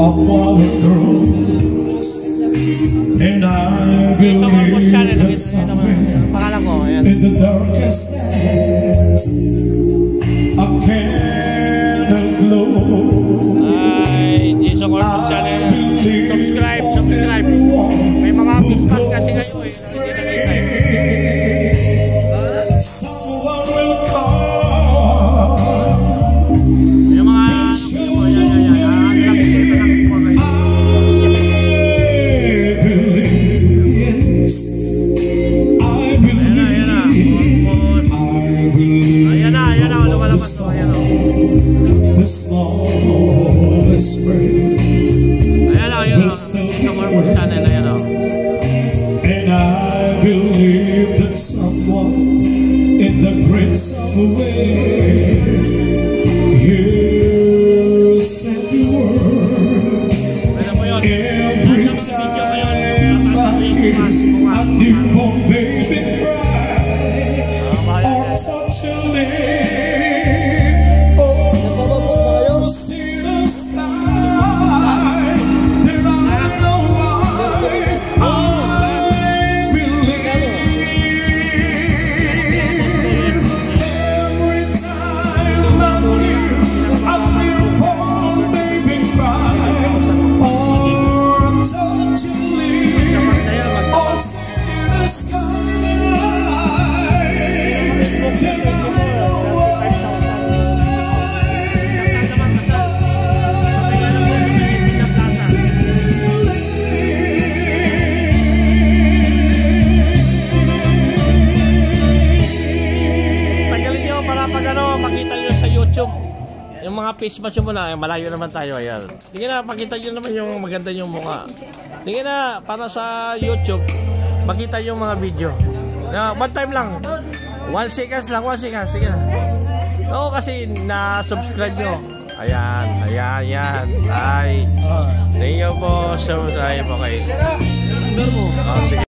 of flower grows And I believe that somewhere in the darkest dance A candle glows Ay, Jason Marcos Channel. Subscribe, subscribe. May And I believe that someone in the great way you the every time a newborn baby cry or touch a YouTube. Yung mga face match mo na, malayo naman tayo. Ayan. Tingnan na, pakita nyo naman yung maganda yung mukha. Tingnan na, para sa YouTube, makita yung mga video. Na, one time lang. One seconds lang, one seconds. Sige na. Oo, kasi na-subscribe nyo. Ayan, ayan, ayan. Ay, thank you po. Subscribe po kayo. Oh, sige.